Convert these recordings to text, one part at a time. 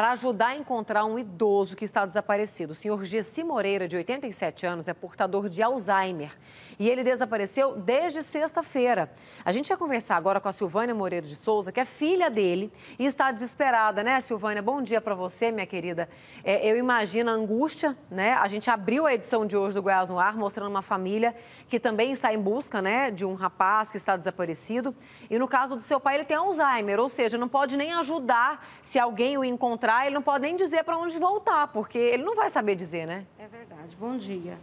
para ajudar a encontrar um idoso que está desaparecido. O senhor Gessi Moreira, de 87 anos, é portador de Alzheimer e ele desapareceu desde sexta-feira. A gente vai conversar agora com a Silvânia Moreira de Souza, que é filha dele e está desesperada, né, Silvânia? Bom dia para você, minha querida. É, eu imagino a angústia, né? A gente abriu a edição de hoje do Goiás no Ar mostrando uma família que também está em busca, né, de um rapaz que está desaparecido. E no caso do seu pai, ele tem Alzheimer, ou seja, não pode nem ajudar se alguém o encontrar, ele não pode nem dizer para onde voltar, porque ele não vai saber dizer, né? É verdade. Bom dia.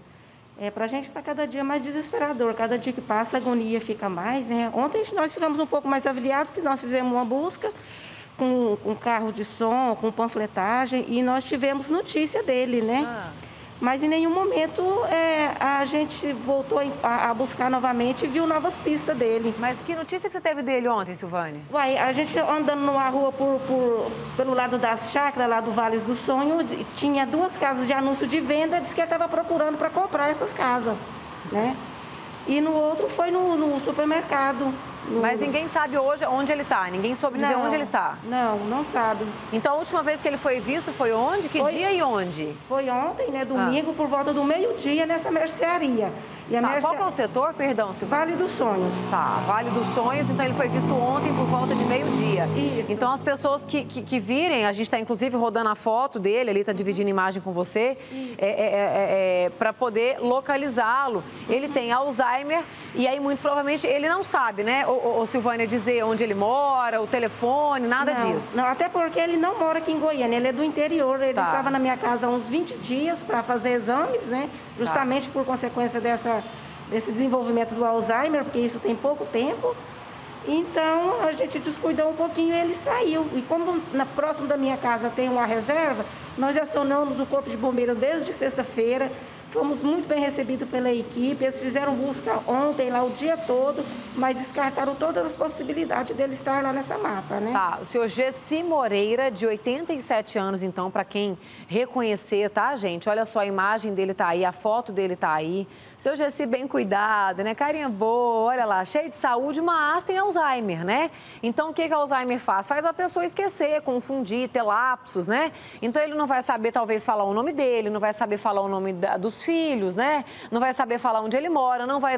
É, para a gente está cada dia mais desesperador. Cada dia que passa, a agonia fica mais, né? Ontem nós ficamos um pouco mais aviliados, porque nós fizemos uma busca com, com carro de som, com panfletagem, e nós tivemos notícia dele, né? Ah. Mas em nenhum momento é, a gente voltou a, a, buscar novamente e viu novas pistas dele. Mas que notícia que você teve dele ontem, Silvane? Uai, a gente andando numa rua por, por, pelo lado das chácaras, lá do Vales do Sonho, tinha duas casas de anúncio de venda, disse que ele estava procurando para comprar essas casas, né? E no outro foi no, no supermercado. Mas ninguém sabe hoje onde ele está, ninguém soube dizer não, onde ele está. Não, não sabe. Então a última vez que ele foi visto foi onde? Que foi, dia e onde? Foi ontem, né? Domingo, ah. por volta do meio-dia, nessa mercearia. E a tá, merce... Qual que é o setor, perdão, Silvana? Vale dos Sonhos. Tá, Vale dos Sonhos, então ele foi visto ontem por volta de meio-dia. Isso. Então as pessoas que, que, que virem, a gente está inclusive rodando a foto dele, ali está dividindo imagem com você, é, é, é, é, é para poder localizá-lo. Ele tem Alzheimer e aí muito provavelmente ele não sabe, né, o, o Silvânia, dizer onde ele mora, o telefone, nada não, disso. Não, até porque ele não mora aqui em Goiânia, ele é do interior, ele tá. estava na minha casa há uns 20 dias para fazer exames, né, justamente tá. por consequência dessa desse desenvolvimento do Alzheimer, porque isso tem pouco tempo. Então a gente descuidou um pouquinho e ele saiu. E como na próximo da minha casa tem uma reserva, nós acionamos o Corpo de Bombeiro desde sexta-feira. Fomos muito bem recebidos pela equipe. Eles fizeram busca ontem, lá o dia todo, mas descartaram todas as possibilidades dele estar lá nessa mata, né? Tá, o senhor Gessi Moreira, de 87 anos, então, para quem reconhecer, tá, gente? Olha só, a imagem dele tá aí, a foto dele tá aí. O senhor Gessi bem cuidado, né? Carinha boa, olha lá, cheio de saúde, mas tem Alzheimer, né? Então, o que que Alzheimer faz? Faz a pessoa esquecer, confundir, ter lapsos, né? Então, ele não vai saber, talvez, falar o nome dele, não vai saber falar o nome da, dos filhos, né? Não vai saber falar onde ele mora, não vai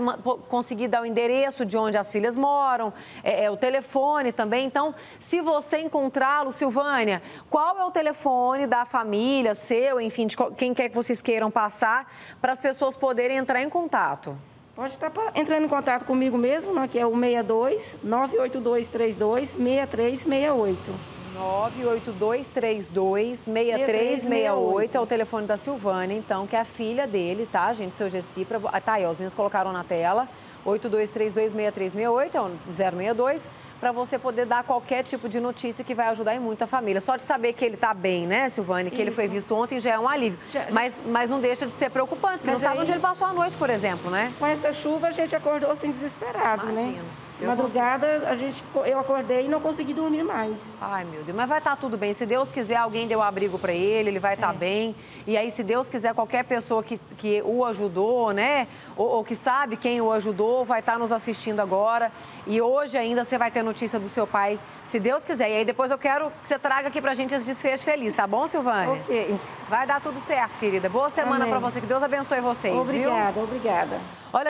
conseguir dar o endereço de onde as filhas moram, é, é o telefone também. Então, se você encontrá-lo, Silvânia, qual é o telefone da família, seu, enfim, de quem quer que vocês queiram passar, para as pessoas poderem entrar em contato? Pode estar entrando em contato comigo mesmo, né, que é o 62 98232 6368. 982326368 é o telefone da Silvânia, então, que é a filha dele, tá, gente? Seu Gessi. Pra... Tá aí, os meninos colocaram na tela. 82326368, é o 062, para você poder dar qualquer tipo de notícia que vai ajudar em muito a família. Só de saber que ele está bem, né, Silvane? Que Isso. ele foi visto ontem já é um alívio. Já, mas, mas não deixa de ser preocupante, porque mas não sabe aí... onde ele passou a noite, por exemplo, né? Com essa chuva, a gente acordou assim desesperado? Imagino. né? Eu Madrugada, a gente, eu acordei e não consegui dormir mais. Ai, meu Deus, mas vai estar tá tudo bem. Se Deus quiser, alguém deu abrigo para ele, ele vai estar tá é. bem. E aí, se Deus quiser, qualquer pessoa que, que o ajudou, né? Ou, ou que sabe quem o ajudou, vai estar tá nos assistindo agora. E hoje ainda você vai ter notícia do seu pai, se Deus quiser. E aí, depois eu quero que você traga aqui pra gente esse desfecho feliz, tá bom, Silvânia? Ok. Vai dar tudo certo, querida. Boa semana para você. Que Deus abençoe vocês. Obrigada, viu? obrigada. Olha